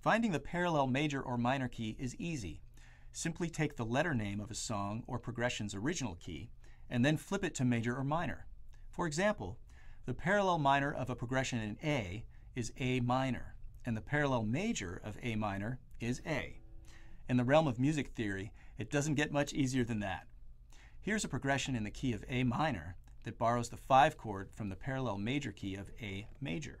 Finding the parallel major or minor key is easy. Simply take the letter name of a song or progression's original key and then flip it to major or minor. For example, the parallel minor of a progression in A is A minor, and the parallel major of A minor is A. In the realm of music theory, it doesn't get much easier than that. Here's a progression in the key of A minor that borrows the 5 chord from the parallel major key of A major.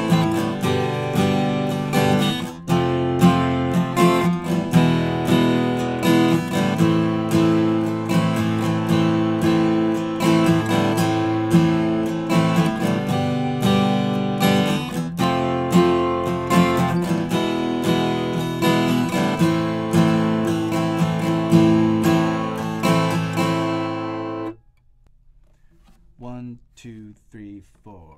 Two, three, four.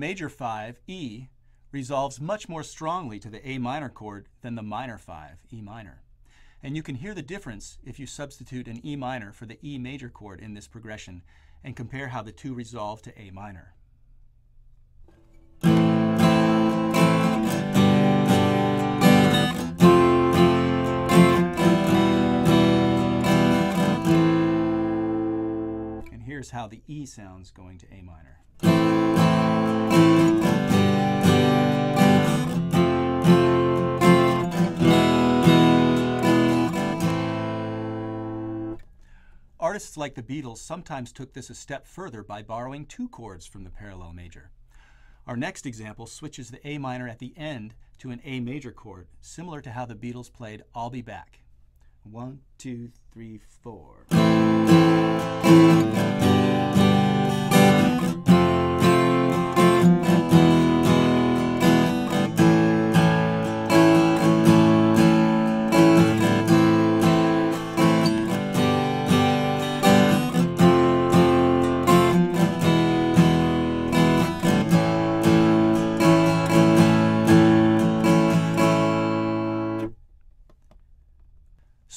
Major 5, E, resolves much more strongly to the A minor chord than the minor 5, E minor. And you can hear the difference if you substitute an E minor for the E major chord in this progression and compare how the two resolve to A minor. And here's how the E sounds going to A minor. Artists like the Beatles sometimes took this a step further by borrowing two chords from the parallel major. Our next example switches the A minor at the end to an A major chord, similar to how the Beatles played I'll Be Back. One, two, three, four.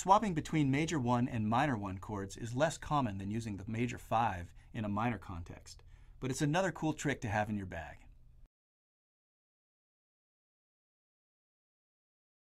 Swapping between major 1 and minor 1 chords is less common than using the major 5 in a minor context, but it's another cool trick to have in your bag.